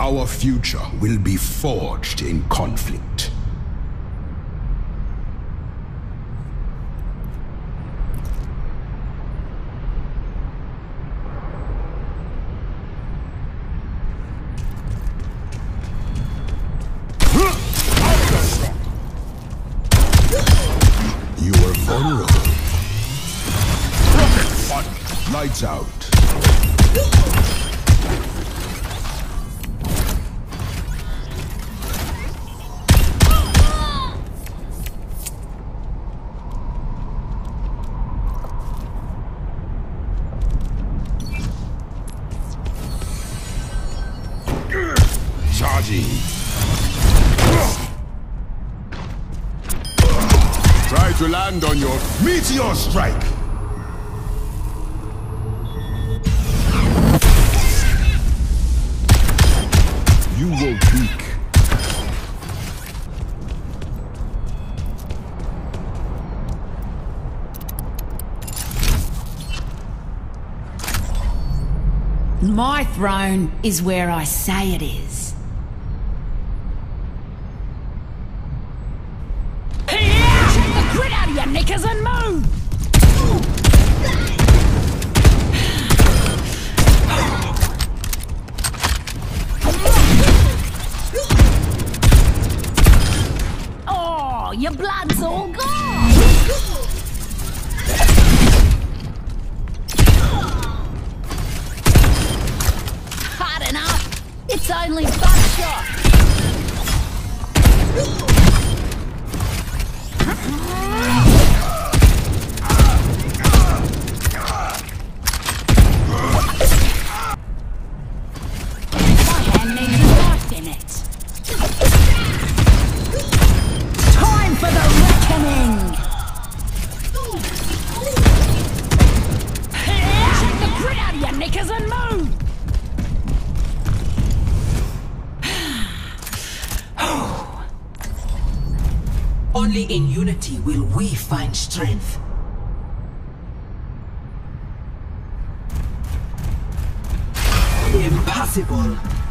Our future will be forged in conflict. You were vulnerable. Lights out. Land on your meteor strike. You will peak. My throne is where I say it is. Unity will we find strength. Impossible.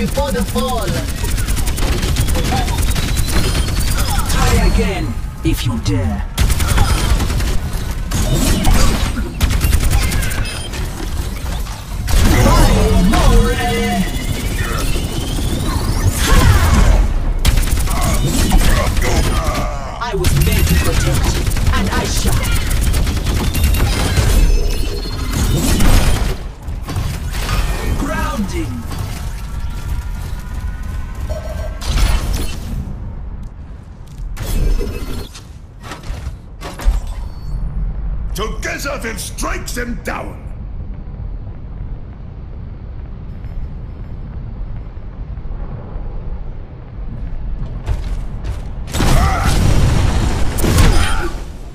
Before the fall. Try again, if you dare. Together strikes him down.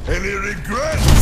Any regrets?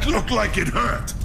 look looked like it hurt!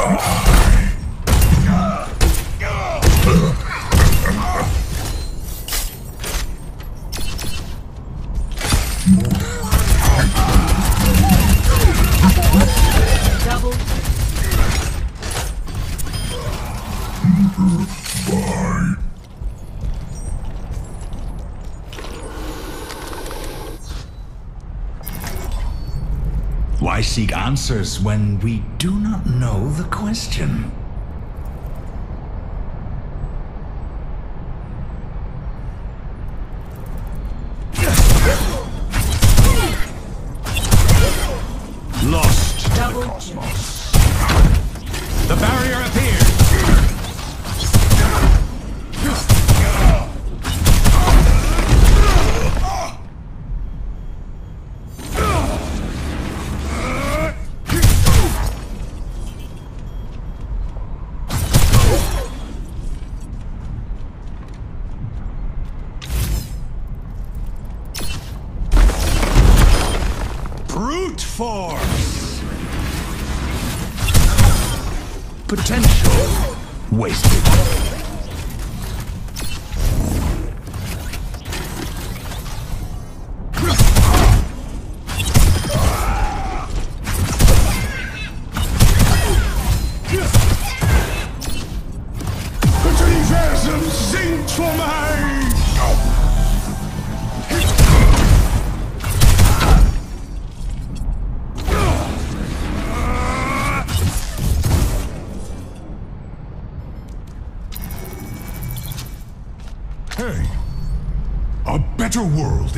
Double Why seek answers when we do not know the question? Potential wasted.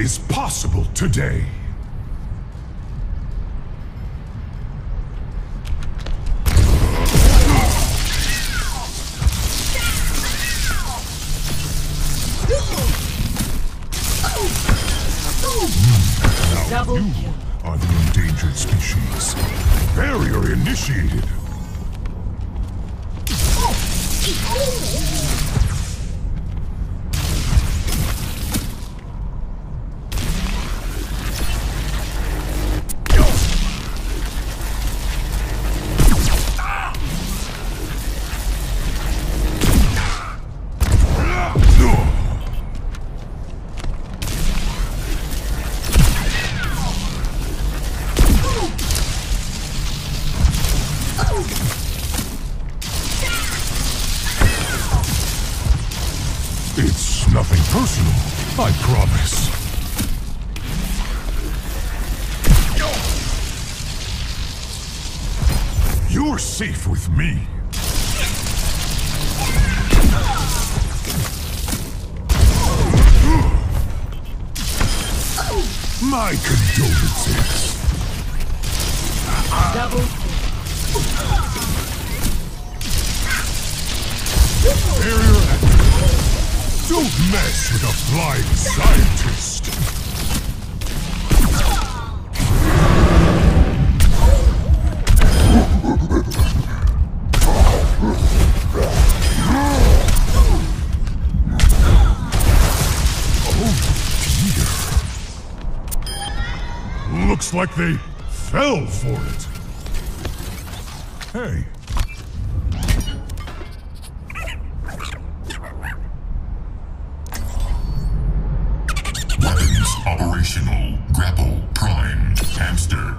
Is possible today. double You kill. are the endangered species. Barrier initiated. Oh, it's You're safe with me. My condolences. Double. Barrier. Don't mess with a flying scientist. Like they fell for it. Hey, Weapons operational. Grapple prime. Hamster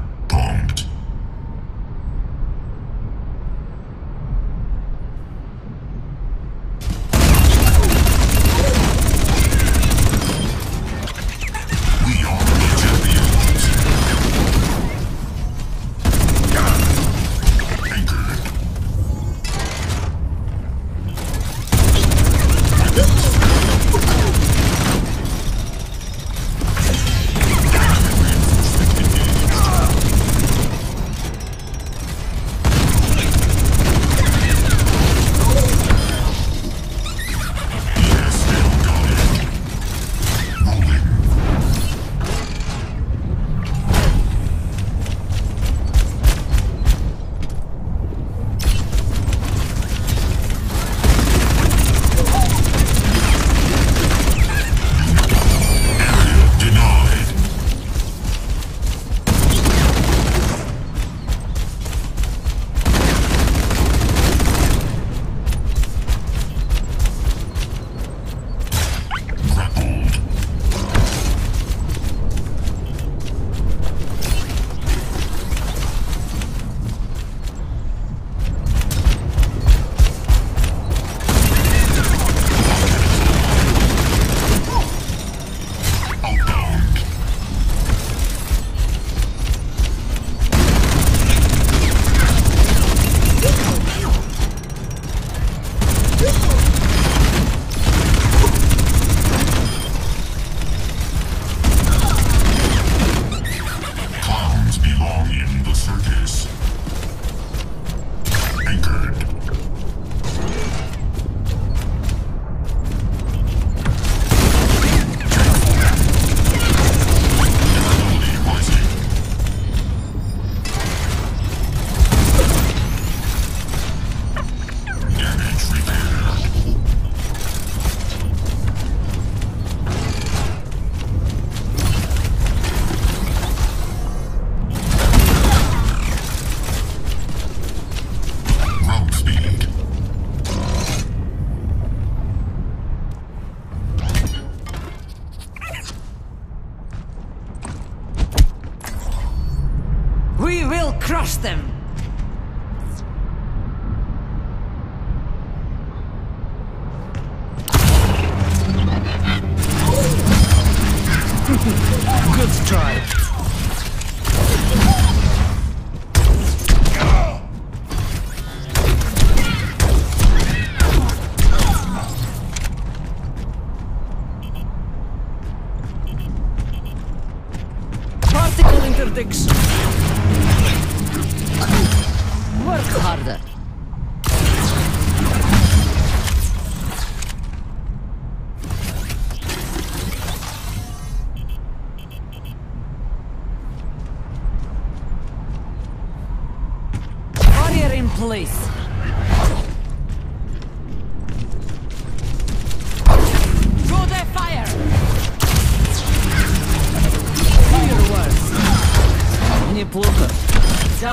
them!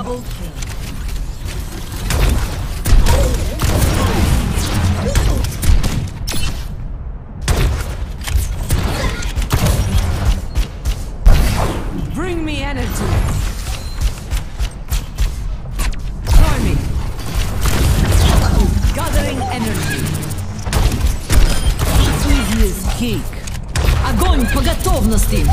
Double kill. Bring me energy. Join me. Gathering energy. Easy as cake. Огонь по готовности.